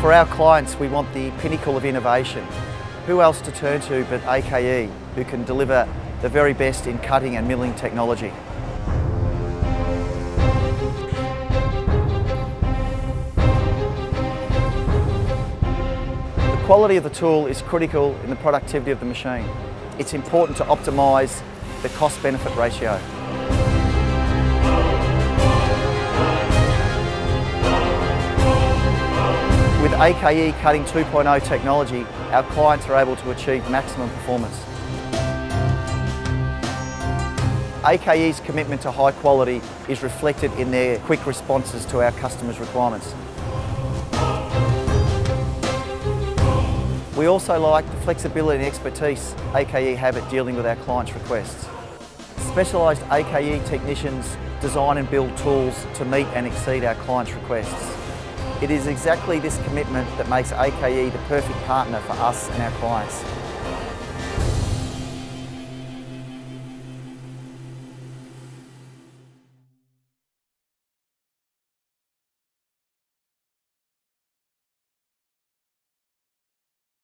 For our clients, we want the pinnacle of innovation. Who else to turn to but AKE, who can deliver the very best in cutting and milling technology. The quality of the tool is critical in the productivity of the machine. It's important to optimise the cost-benefit ratio. AKE Cutting 2.0 technology, our clients are able to achieve maximum performance. AKE's commitment to high quality is reflected in their quick responses to our customers' requirements. We also like the flexibility and expertise AKE have at dealing with our clients' requests. Specialised AKE technicians design and build tools to meet and exceed our clients' requests. It is exactly this commitment that makes AKE the perfect partner for us and our clients.